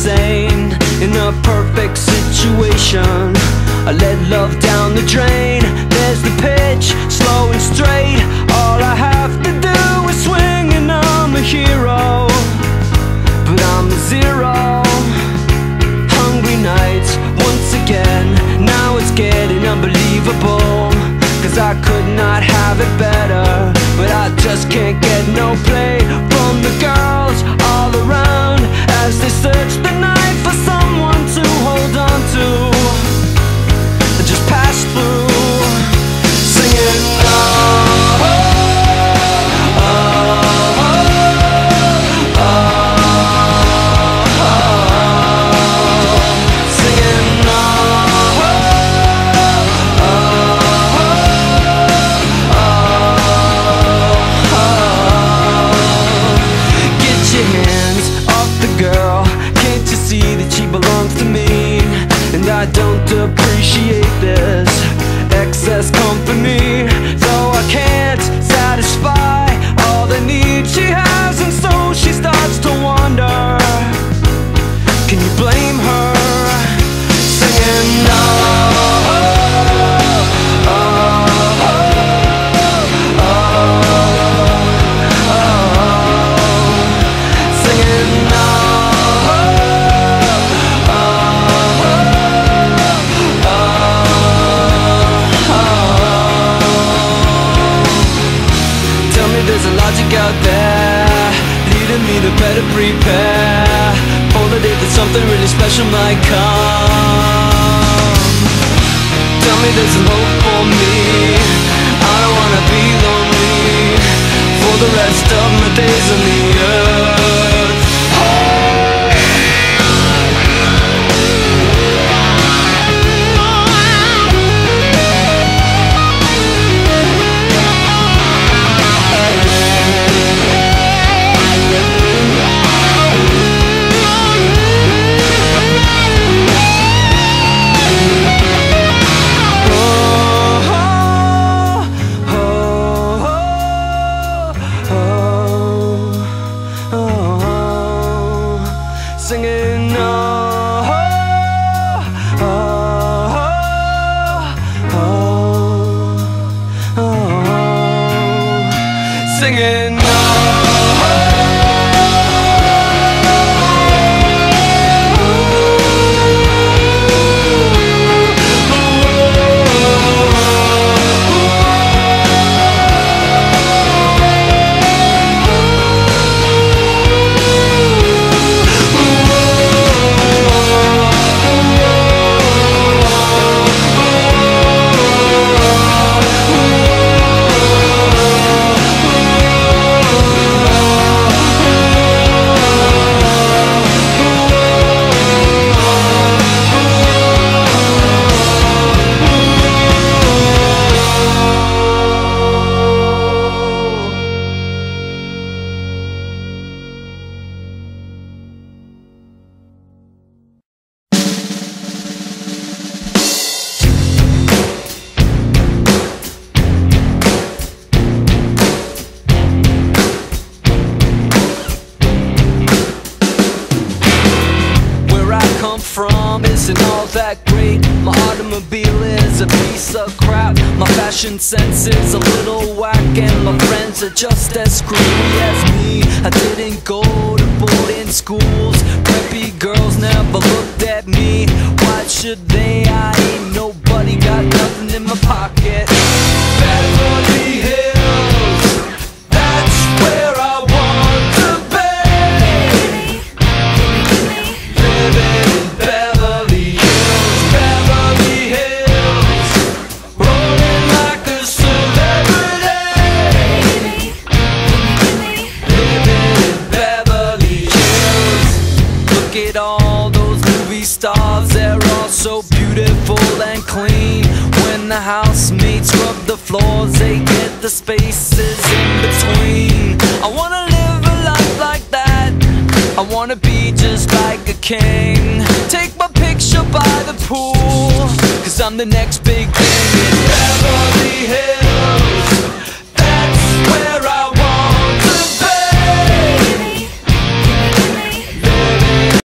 insane in a perfect situation. I let love down the drain. There's the pitch, slow and straight. All I have to do is swing, and I'm a hero. But I'm a zero. Hungry nights once again. Now it's getting unbelievable. Cause I could not have it better. But I just can't get no play from the girls around as they search the night for don't appreciate this excess company. Prepare For the day that something really special might come. Tell me there's some hope for me. I don't wanna be lonely. For the rest of my days on the earth Singing oh, oh, oh, oh, Singing Where from isn't all that great. My automobile is a piece of crap. My fashion sense is a little whack, and my friends are just as screwy as me. I didn't go to boarding schools. Preppy girls never looked at me. Why should they? I ain't nobody, got nothing in my pocket. Stars, they're all so beautiful and clean. When the housemates rub the floors, they get the spaces in between. I wanna live a life like that. I wanna be just like a king. Take my picture by the pool, cause I'm the next big thing in Beverly Hills.